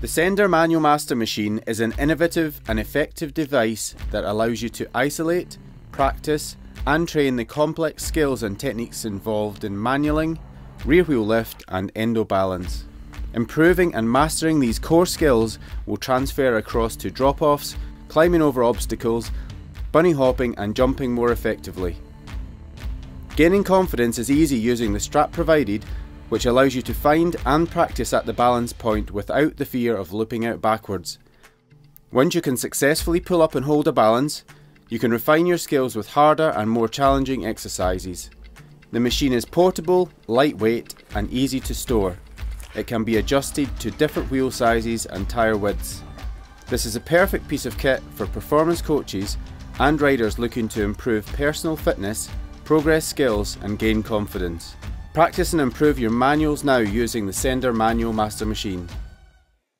The Sender Manual Master Machine is an innovative and effective device that allows you to isolate, practice, and train the complex skills and techniques involved in manualing, rear wheel lift, and endo balance. Improving and mastering these core skills will transfer across to drop offs, climbing over obstacles, bunny hopping, and jumping more effectively. Gaining confidence is easy using the strap provided, which allows you to find and practice at the balance point without the fear of looping out backwards. Once you can successfully pull up and hold a balance, you can refine your skills with harder and more challenging exercises. The machine is portable, lightweight, and easy to store. It can be adjusted to different wheel sizes and tyre widths. This is a perfect piece of kit for performance coaches and riders looking to improve personal fitness, progress skills, and gain confidence. Practice and improve your manuals now using the Sender Manual Master Machine.